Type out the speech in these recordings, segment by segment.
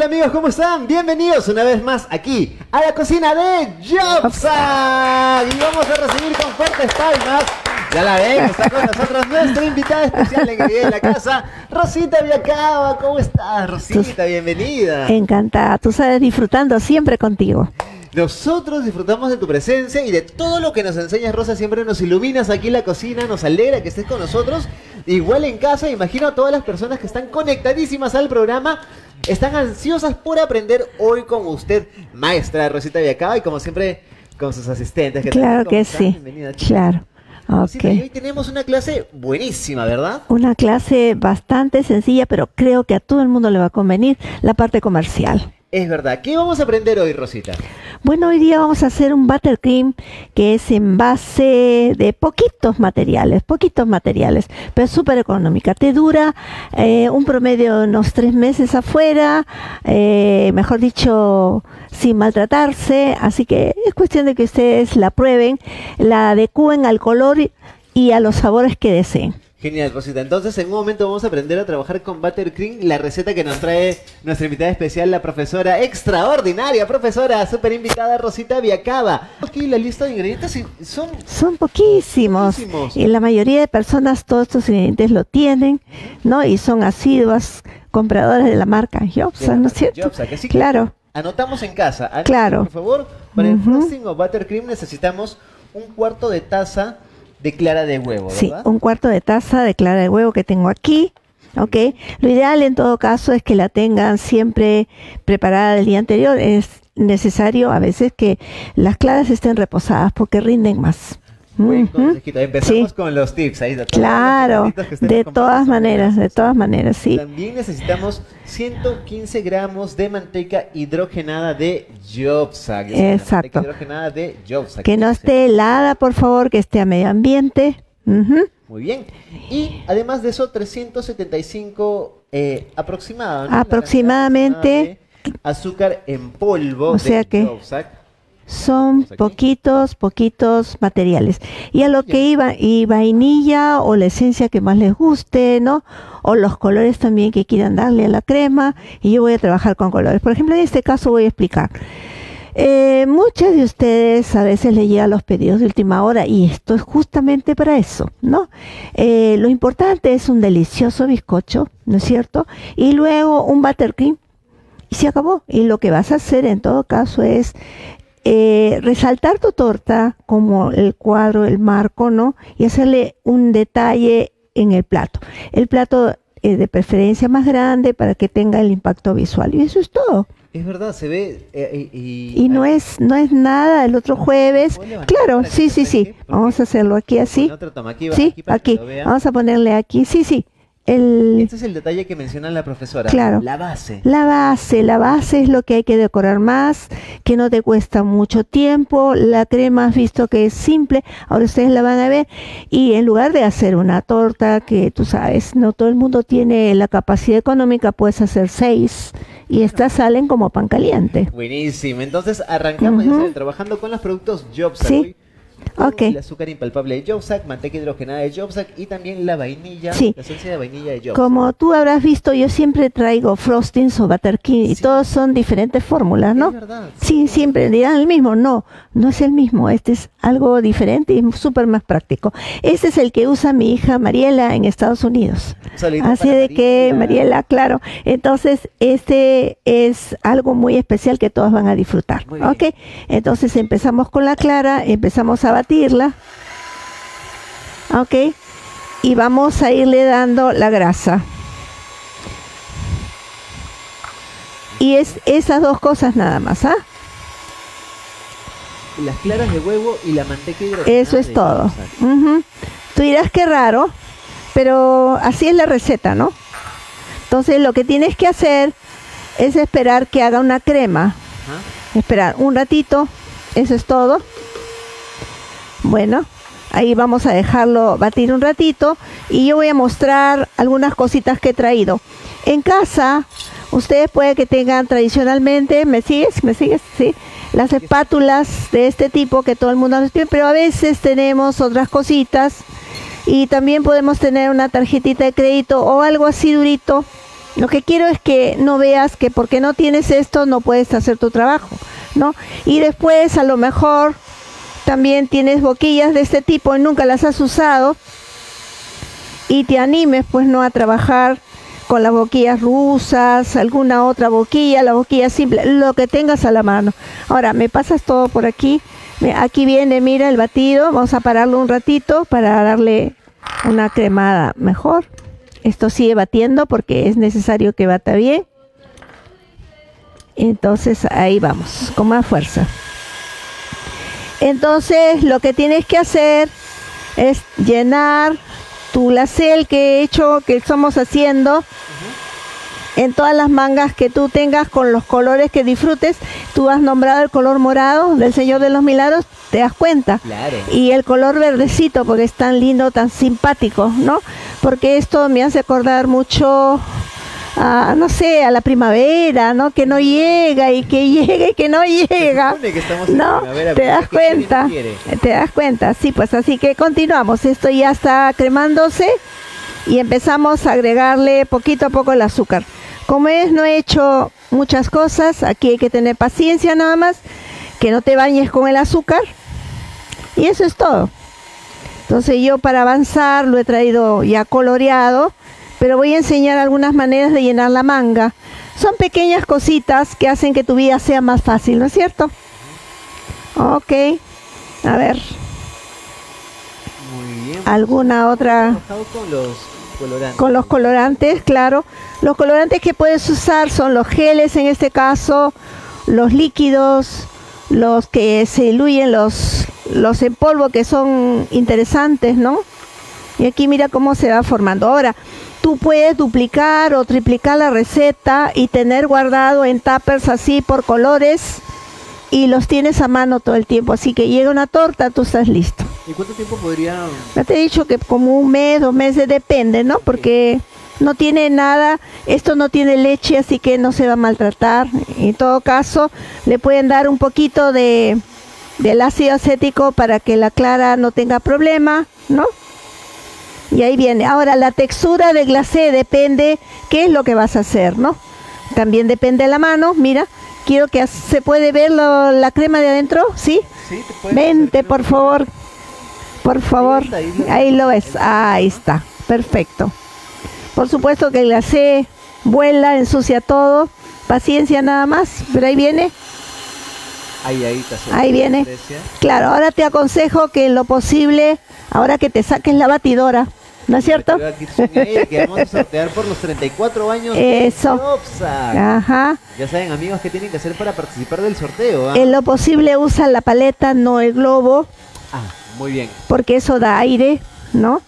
Hola amigos, ¿cómo están? Bienvenidos una vez más aquí a la cocina de Jobsa. Y vamos a recibir con fuertes palmas. Ya la ven, está con nosotros nuestra invitada especial en de la casa, Rosita Viacaba. ¿Cómo estás, Rosita? Bienvenida. Encantada, tú sabes, disfrutando siempre contigo. Nosotros disfrutamos de tu presencia y de todo lo que nos enseñas, Rosa. Siempre nos iluminas aquí en la cocina, nos alegra que estés con nosotros. Igual en casa, imagino a todas las personas que están conectadísimas al programa, están ansiosas por aprender hoy con usted, maestra Rosita Viacaba, y como siempre con sus asistentes. claro que sí. Bienvenida. Claro. Okay. y hoy tenemos una clase buenísima, ¿verdad? Una clase bastante sencilla, pero creo que a todo el mundo le va a convenir la parte comercial. Es verdad. ¿Qué vamos a aprender hoy, Rosita? Bueno, hoy día vamos a hacer un buttercream que es en base de poquitos materiales, poquitos materiales, pero súper económica. Te dura eh, un promedio de unos tres meses afuera, eh, mejor dicho, sin maltratarse. Así que es cuestión de que ustedes la prueben, la adecúen al color y a los sabores que deseen. Genial, Rosita. Entonces, en un momento vamos a aprender a trabajar con Buttercream, la receta que nos trae nuestra invitada especial, la profesora extraordinaria, profesora super invitada Rosita Viacaba. Aquí la lista de ingredientes son... Son poquísimos. Y la mayoría de personas todos estos ingredientes lo tienen, ¿no? Y son asiduas compradoras de la marca Jobsa, ¿no es cierto? claro. Anotamos en casa. claro. Por favor, para el frosting o Buttercream necesitamos un cuarto de taza de clara de huevo, ¿verdad? Sí, un cuarto de taza de clara de huevo que tengo aquí. ¿ok? Lo ideal en todo caso es que la tengan siempre preparada el día anterior. Es necesario a veces que las claras estén reposadas porque rinden más. Empezamos con los tips ahí. claro, de todas maneras, de todas maneras, sí. También necesitamos 115 gramos de manteca hidrogenada de Jobsa. Exacto. hidrogenada de Jobsa. Que no esté helada, por favor, que esté a medio ambiente. Muy bien. Y además de eso, 375 eh, aproximadamente. Aproximadamente. Azúcar en polvo o sea que, son poquitos, poquitos materiales. Y a lo que iba, y vainilla o la esencia que más les guste, ¿no? O los colores también que quieran darle a la crema. Y yo voy a trabajar con colores. Por ejemplo, en este caso voy a explicar. Eh, muchas de ustedes a veces le llegan los pedidos de última hora y esto es justamente para eso, ¿no? Eh, lo importante es un delicioso bizcocho, ¿no es cierto? Y luego un buttercream y se acabó. Y lo que vas a hacer en todo caso es eh, resaltar tu torta como el cuadro, el marco, ¿no? Y hacerle un detalle en el plato. El plato eh, de preferencia más grande para que tenga el impacto visual. Y eso es todo. Es verdad, se ve eh, y, y, no es no es nada el otro jueves. Claro, sí, sí, sí. Vamos a hacerlo aquí así. sí, aquí. Vamos a ponerle aquí. Sí, sí. Este es el detalle que menciona la profesora. Claro. La base. La base, la base es lo que hay que decorar más, que no te cuesta mucho tiempo. La crema has visto que es simple, ahora ustedes la van a ver. Y en lugar de hacer una torta que tú sabes, no todo el mundo tiene la capacidad económica, puedes hacer seis y estas salen como pan caliente. Buenísimo. Entonces arrancamos trabajando con los productos Jobs. Sí. El azúcar impalpable de Jobsack, manteca hidrogenada de Jobsack y también la vainilla, la esencia de vainilla de Jobsack. Como tú habrás visto, yo siempre traigo frostings o buttercream y todos son diferentes fórmulas, ¿no? Es verdad. Sí, siempre dirán el mismo. No, no es el mismo. Este es algo diferente y súper más práctico. Este es el que usa mi hija Mariela en Estados Unidos. Así de que, Mariela, claro. Entonces, este es algo muy especial que todos van a disfrutar. ¿Ok? Entonces empezamos con la clara, empezamos a batirla. Ok. Y vamos a irle dando la grasa. Y es esas dos cosas nada más, ¿ah? Las claras de huevo y la manteca hidrogenada. Eso es todo. Tú dirás que raro, pero así es la receta, ¿no? Entonces lo que tienes que hacer es esperar que haga una crema. Esperar un ratito, eso es todo. Bueno, ahí vamos a dejarlo batir un ratito y yo voy a mostrar algunas cositas que he traído. En casa, ustedes puede que tengan tradicionalmente, ¿me sigues? ¿Me sigues? Sí. Las espátulas de este tipo que todo el mundo tiene, pero a veces tenemos otras cositas y también podemos tener una tarjetita de crédito o algo así durito, Lo que quiero es que no veas que porque no tienes esto no puedes hacer tu trabajo, ¿no? Y después a lo mejor también tienes boquillas de este tipo y nunca las has usado y te animes pues no a trabajar con las boquillas rusas, alguna otra boquilla, la boquilla simple, lo que tengas a la mano. Ahora, me pasas todo por aquí. Aquí viene, mira el batido. Vamos a pararlo un ratito para darle una cremada mejor. Esto sigue batiendo porque es necesario que bata bien. Entonces ahí vamos, con más fuerza. Entonces lo que tienes que hacer es llenar tu lacel que he hecho, que estamos haciendo, en todas las mangas que tú tengas con los colores que disfrutes. Tú has nombrado el color morado del Señor de los Milagros, te das cuenta. Y el color verdecito, porque es tan lindo, tan simpático, ¿no? Porque esto me hace acordar mucho no sé, a la primavera, ¿no? Que no llega y que llega y que no llega. no, te das cuenta, te das cuenta, sí, pues así que continuamos. Esto ya está cremándose y empezamos a agregarle poquito a poco el azúcar. Como es, no he hecho muchas cosas, aquí hay que tener paciencia nada más, que no te bañes con el azúcar y eso es todo. Entonces yo para avanzar lo he traído ya coloreado pero voy a enseñar algunas maneras de llenar la manga. Son pequeñas cositas que hacen que tu vida sea más fácil, ¿no es cierto? Ok, a ver. Muy bien. ¿Alguna otra? Con los colorantes. Con los colorantes, claro. Los colorantes que puedes usar son los geles en este caso, los líquidos, los que se diluyen, los, los en polvo que son interesantes, ¿no? Y aquí mira cómo se va formando. Ahora, tú puedes duplicar o triplicar la receta y tener guardado en tuppers así por colores y los tienes a mano todo el tiempo. Así que llega una torta, tú estás listo. ¿Y cuánto tiempo podría...? Ya te he dicho que como un mes, dos meses, depende, ¿no? Porque no tiene nada, esto no tiene leche, así que no se va a maltratar. En todo caso, le pueden dar un poquito de, del ácido acético para que la clara no tenga problema, ¿no? Y ahí viene. Ahora, la textura del glacé depende qué es lo que vas a hacer, ¿no? También depende de la mano. Mira, quiero que se puede ver la crema de adentro, ¿sí? Sí, te Vente, por favor. Por favor. Ahí lo ves. ahí está. Perfecto. Por supuesto que el glacé vuela, ensucia todo. Paciencia nada más. Pero ahí viene. Ahí, ahí, ahí viene. Claro, ahora te aconsejo que en lo posible, ahora que te saques la batidora, ¿No es cierto? que vamos a sortear por los 34 años Eso. Ajá. Ya saben, amigos, qué tienen que hacer para participar del sorteo. ¿ah? En lo posible usa la paleta, no el globo. Ah, muy bien. Porque eso da aire, ¿no?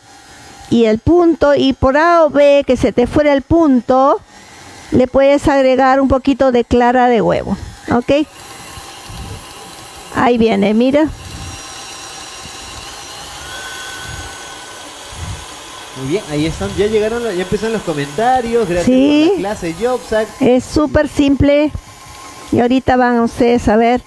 Y el punto, y por A o B, que se te fuera el punto, le puedes agregar un poquito de clara de huevo. ¿Ok? Ahí viene, mira. Muy bien, ahí están, ya llegaron, ya empezaron los comentarios, gracias sí, por la clase Jobsack. Es súper simple y ahorita van ustedes a ver.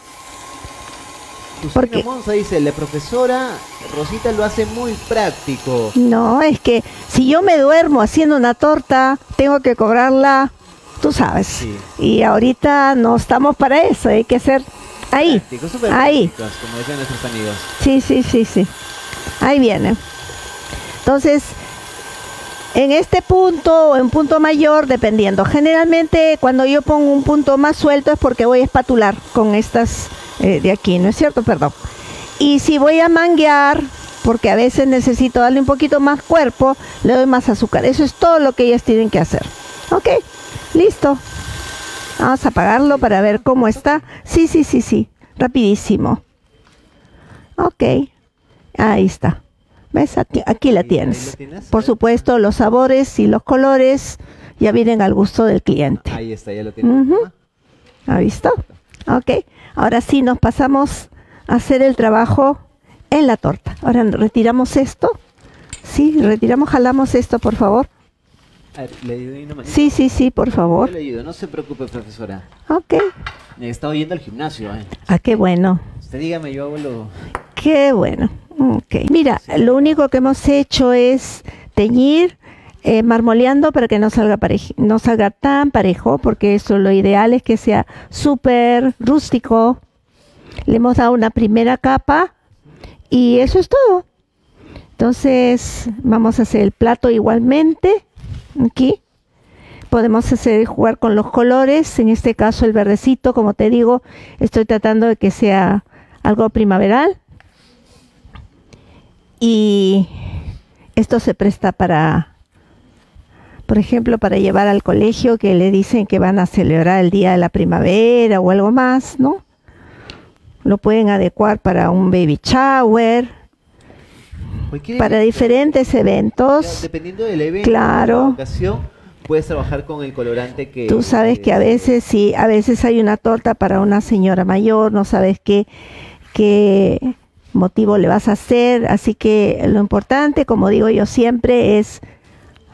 Porque Monza dice, la profesora Rosita lo hace muy práctico. No, es que si yo me duermo haciendo una torta, tengo que cobrarla, tú sabes. Y ahorita no estamos para eso, hay que ser ahí. ahí. como dicen nuestros amigos. Sí, sí, sí, sí. Ahí viene. Entonces, en este punto o en punto mayor, dependiendo. Generalmente cuando yo pongo un punto más suelto es porque voy a espatular con estas eh, de aquí, ¿no es cierto? Perdón. Y si voy a manguear, porque a veces necesito darle un poquito más cuerpo, le doy más azúcar. Eso es todo lo que ellas tienen que hacer. Ok, listo. Vamos a apagarlo para ver cómo está. Sí, sí, sí, sí. Rapidísimo. Ok. Ahí está. ¿Ves? Aquí, la tienes. Por supuesto, los sabores y los colores ya vienen al gusto del cliente. Ahí está, ya lo tienes. ¿Ha visto? Ok. Ahora sí nos pasamos a hacer el trabajo en la torta. Ahora retiramos esto. Sí, retiramos, jalamos esto, por favor. sí, sí, sí, por favor. no se preocupe, profesora. Ok. He estado yendo al gimnasio. ¿eh? Ah, qué bueno. Usted dígame, yo hago lo... Qué bueno. Ok. Mira, lo único que hemos hecho es teñir eh, marmoleando para que no salga, no salga tan parejo, porque eso lo ideal es que sea súper rústico. Le hemos dado una primera capa y eso es todo. Entonces vamos a hacer el plato igualmente. Aquí podemos hacer jugar con los colores. En este caso el verdecito, como te digo, estoy tratando de que sea algo primaveral. Y esto se presta para, por ejemplo, para llevar al colegio que le dicen que van a celebrar el día de la primavera o algo más, ¿no? Lo pueden adecuar para un baby shower, para diferentes eventos. Dependiendo del evento, claro. ocasión, puedes trabajar con el colorante que... Tú sabes que a veces sí, a veces hay una torta para una señora mayor, no sabes qué, qué motivo le vas a hacer, así que lo importante, como digo yo siempre, es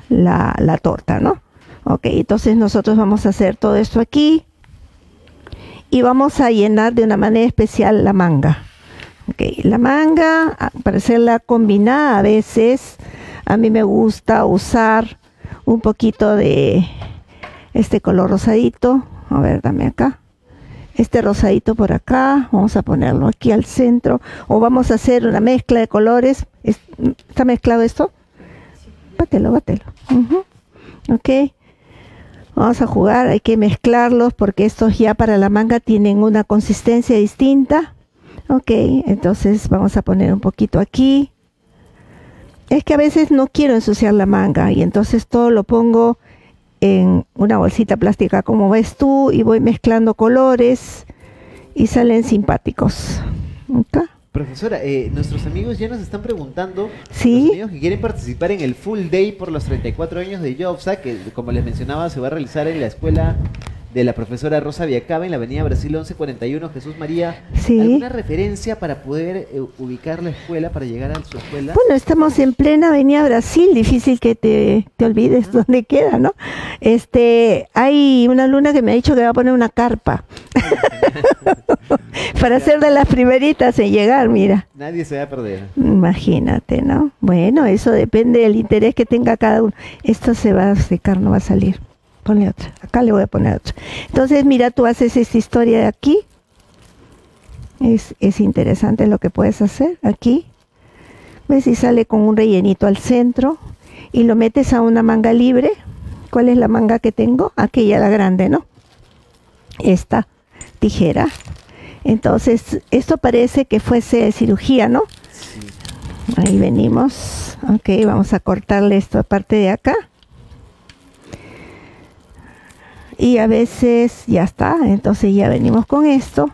la, la torta, ¿no? Ok, entonces nosotros vamos a hacer todo esto aquí y vamos a llenar de una manera especial la manga. Okay. La manga, para hacerla combinada a veces, a mí me gusta usar un poquito de este color rosadito. A ver, dame acá. Este rosadito por acá, vamos a ponerlo aquí al centro. O vamos a hacer una mezcla de colores. ¿Está mezclado esto? Bátelo, bátelo. Ok. Vamos a jugar, hay que mezclarlos porque estos ya para la manga tienen una consistencia distinta. Ok, entonces vamos a poner un poquito aquí. Es que a veces no quiero ensuciar la manga y entonces todo lo pongo en una bolsita plástica como ves tú y voy mezclando colores y salen simpáticos. ¿Okay? Profesora, eh, nuestros amigos ya nos están preguntando, ¿Sí? los amigos que quieren participar en el Full Day por los 34 años de Jobsa, que como les mencionaba se va a realizar en la escuela de la profesora Rosa Viacaba en la avenida Brasil 1141, Jesús María. ¿Alguna referencia para poder eh, ubicar la escuela, para llegar a su escuela? Bueno, estamos en plena avenida Brasil, difícil que te, te olvides dónde queda, ¿no? Este, hay una luna que me ha dicho que va a poner una carpa. para ser de las primeritas en llegar, mira. Nadie se va a perder. Imagínate, ¿no? Bueno, eso depende del interés que tenga cada uno. Esto se va a secar, no va a salir. Ponle otra. Acá le voy a poner otra. Entonces, mira, tú haces esta historia de aquí. Es, es interesante lo que puedes hacer aquí. ¿Ves? si sale con un rellenito al centro. Y lo metes a una manga libre. ¿Cuál es la manga que tengo? Aquella, la grande, ¿no? Esta tijera. Entonces, esto parece que fuese cirugía, ¿no? Ahí venimos. Ok, vamos a cortarle esto parte de acá y a veces ya está, entonces ya venimos con esto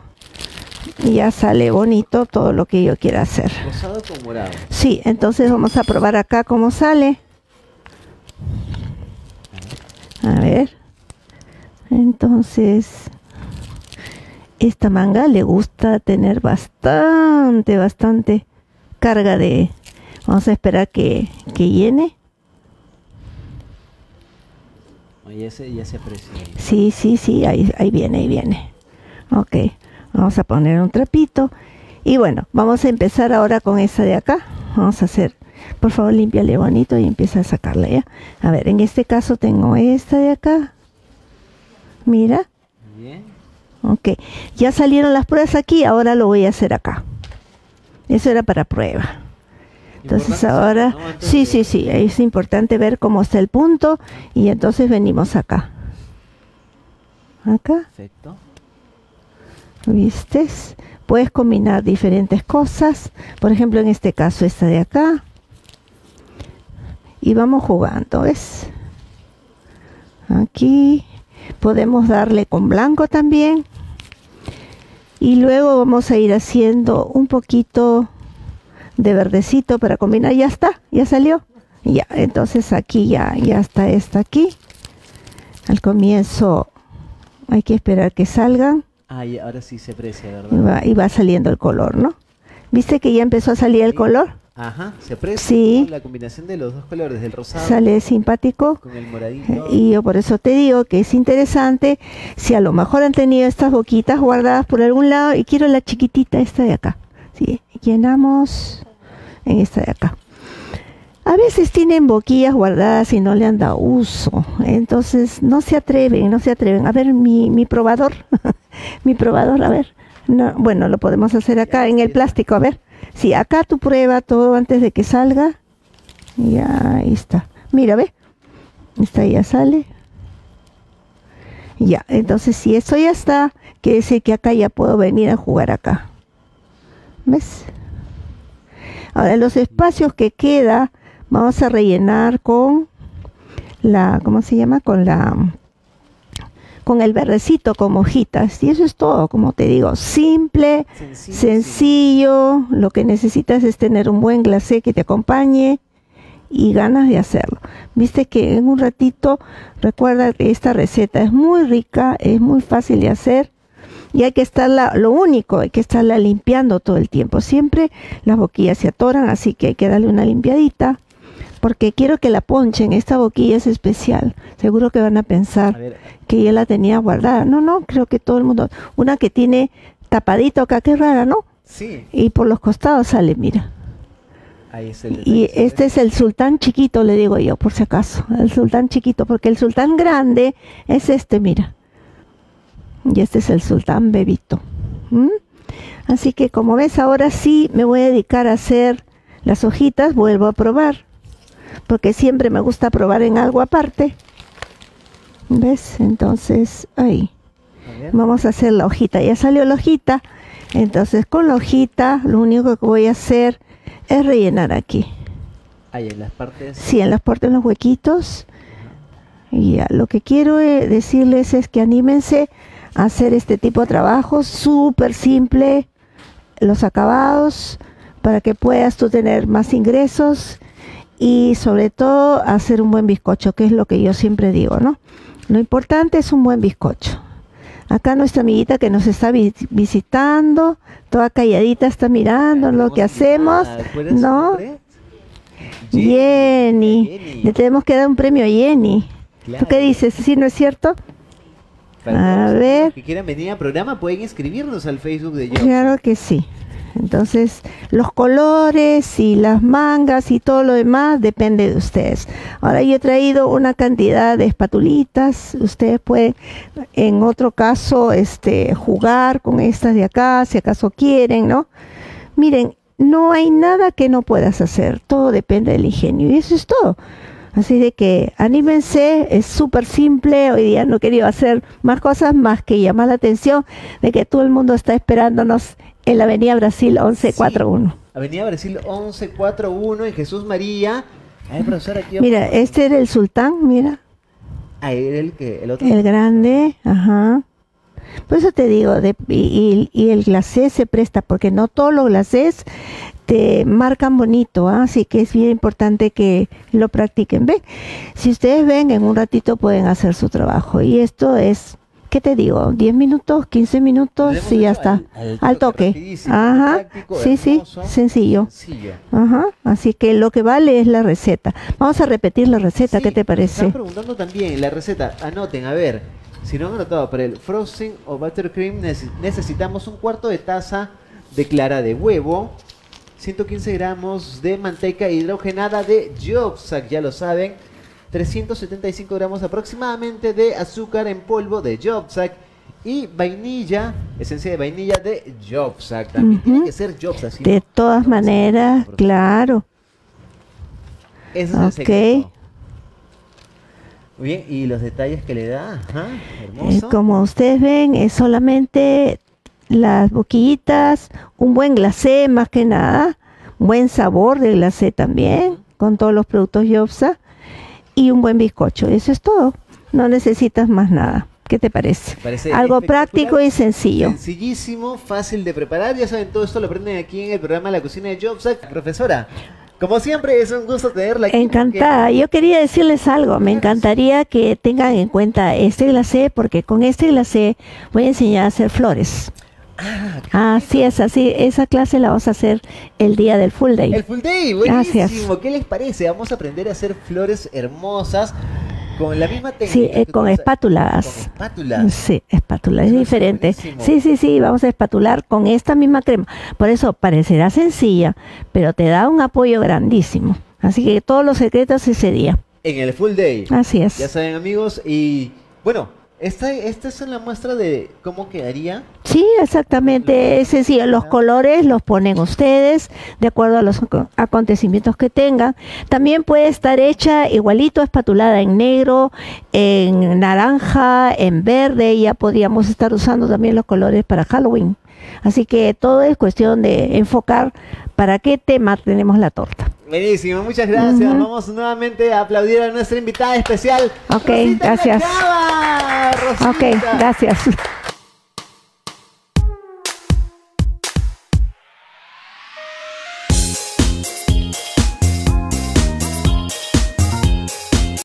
y ya sale bonito todo lo que yo quiera hacer. Rosado con morado. Sí, entonces vamos a probar acá cómo sale. A ver. Entonces, esta manga le gusta tener bastante, bastante carga de... Vamos a esperar que, que llene. Ya se, ya se aprecia. Sí, sí, sí, ahí, ahí viene, ahí viene. Ok, vamos a poner un trapito. Y bueno, vamos a empezar ahora con esta de acá. Vamos a hacer, por favor, límpiale bonito y empieza a sacarla ya. A ver, en este caso tengo esta de acá. Mira. Bien. Ok, ya salieron las pruebas aquí, ahora lo voy a hacer acá. Eso era para prueba. Entonces ahora, sí, sí, sí, es importante ver cómo está el punto y entonces venimos acá. Acá. Perfecto. ¿Viste? Puedes combinar diferentes cosas. Por ejemplo, en este caso esta de acá. Y vamos jugando, ¿ves? Aquí. Podemos darle con blanco también. Y luego vamos a ir haciendo un poquito de verdecito para combinar. Ya está, ya salió. Ya, entonces aquí ya, ya está esta aquí. Al comienzo hay que esperar que salgan. Ah, ahora sí se aprecia, ¿verdad? Y va, saliendo el color, ¿no? ¿Viste que ya empezó a salir el color? Ajá, se aprecia sí. la combinación de los dos colores, del rosado. Sale simpático. Con el moradito. Y yo por eso te digo que es interesante si a lo mejor han tenido estas boquitas guardadas por algún lado y quiero la chiquitita esta de acá. Llenamos en esta de acá. a veces tienen boquillas guardadas y no le han dado uso. Entonces no se atreven, no se atreven. A ver, mi, mi probador, mi probador, a ver. No, bueno, lo podemos hacer acá en el plástico, a ver. Sí, acá tu prueba todo antes de que salga. Ya, ahí está. Mira, ve. Esta ya sale. Ya, entonces si eso ya está, quiere decir que acá ya puedo venir a jugar acá. ¿Ves? Ahora, los espacios que queda, vamos a rellenar con la, ¿cómo se llama? Con la, con el verdecito como hojitas. Y eso es todo, como te digo, simple, sencillo, sencillo. Lo que necesitas es tener un buen glacé que te acompañe y ganas de hacerlo. Viste que en un ratito, recuerda que esta receta es muy rica, es muy fácil de hacer y hay que estarla, lo único, hay que estarla limpiando todo el tiempo. Siempre las boquillas se atoran, así que hay que darle una limpiadita porque quiero que la ponchen. Esta boquilla es especial. Seguro que van a pensar que ella la tenía guardada. No, no, creo que todo el mundo. Una que tiene tapadito acá, qué rara, ¿no? Sí. Y por los costados sale, mira y este es el sultán chiquito, le digo yo, por si acaso. El sultán chiquito, porque el sultán grande es este, mira. Y este es el sultán bebito. Así que como ves, ahora sí me voy a dedicar a hacer las hojitas, vuelvo a probar. Porque siempre me gusta probar en algo aparte. ¿Ves? Entonces, ahí. Vamos a hacer la hojita. Ya salió la hojita. Entonces con la hojita lo único que voy a hacer es rellenar aquí. Ahí en las partes. Sí, en las partes, en los huequitos. Y ya, lo que quiero eh, decirles es que anímense hacer este tipo de trabajo súper simple, los acabados, para que puedas tú tener más ingresos y sobre todo hacer un buen bizcocho, que es lo que yo siempre digo, ¿no? Lo importante es un buen bizcocho. Acá nuestra amiguita que nos está visitando, toda calladita está mirando lo que hacemos, ¿no? Jenny. Le tenemos que dar un premio a Jenny. ¿Tú qué dices? ¿Sí, no es cierto? A ver. Que quieran venir al programa pueden inscribirnos al Facebook de Yo. Claro que sí. Entonces, los colores y las mangas y todo lo demás depende de ustedes. Ahora yo he traído una cantidad de espatulitas. Ustedes pueden, en otro caso, este, jugar con estas de acá, si acaso quieren, ¿no? Miren, no hay nada que no puedas hacer. Todo depende del ingenio. Y eso es todo. Así de que anímense, es súper simple. Hoy día no he querido hacer más cosas más que llamar la atención de que todo el mundo está esperándonos en la Avenida Brasil 1141. Avenida Brasil 1141 en Jesús María. mira, este era el sultán, mira. Ah, era el que el otro. El grande, ajá. Por eso te digo, y, el glacé se presta, porque no todos los glacés te marcan bonito, ¿ah? así que es bien importante que lo practiquen. Ven, si ustedes ven, en un ratito pueden hacer su trabajo. Y esto es ¿qué te digo? 10 minutos, 15 minutos y ya está. Al, toque. Ajá. sí, sí, sencillo. Ajá. Así que lo que vale es la receta. Vamos a repetir la receta, ¿qué te parece? Están preguntando también la receta. Anoten, a ver. Si no han anotado, para el frosting o buttercream necesitamos un cuarto de taza de clara de huevo, 115 gramos de manteca hidrogenada de Jobsack, ya lo saben, 375 gramos aproximadamente de azúcar en polvo de Jobsack y vainilla, esencia de vainilla de Jobsack. También tiene que ser Jobsack. de todas maneras, claro. Eso es el Muy bien, y los detalles que le da, hermoso. como ustedes ven, es solamente las boquillitas, un buen glacé más que nada, buen sabor del glacé también, con todos los productos Jobsack y un buen bizcocho. Eso es todo. No necesitas más nada. ¿Qué te parece? Algo práctico y sencillo. Sencillísimo, fácil de preparar. Ya saben, todo esto lo aprenden aquí en el programa La Cocina de Jobsack. Profesora, como siempre, es un gusto tenerla aquí. Encantada. Yo quería decirles algo. Me encantaría que tengan en cuenta este glacé, porque con este glacé voy a enseñar a hacer flores. Ah, así es, así. Esa clase la vamos a hacer el día del full day. El full day, buenísimo. ¿Qué les parece? Vamos a aprender a hacer flores hermosas con la misma técnica. Sí, eh, con espátulas. Con espátulas. Sí, espátula, es diferente. Sí, sí, sí, vamos a espatular con esta misma crema. Por eso parecerá sencilla, pero te da un apoyo grandísimo. Así que todos los secretos ese día. En el full day. Así es. Ya saben amigos y bueno, esta, esta es la muestra de cómo quedaría. Sí, exactamente. Ese sí, los colores los ponen ustedes de acuerdo a los acontecimientos que tengan. También puede estar hecha igualito, espatulada en negro, en naranja, en verde. Ya podríamos estar usando también los colores para Halloween. Así que todo es cuestión de enfocar para qué tema tenemos la torta. Buenísimo, muchas gracias. Vamos nuevamente a aplaudir a nuestra invitada especial. Ok, gracias. ok, gracias.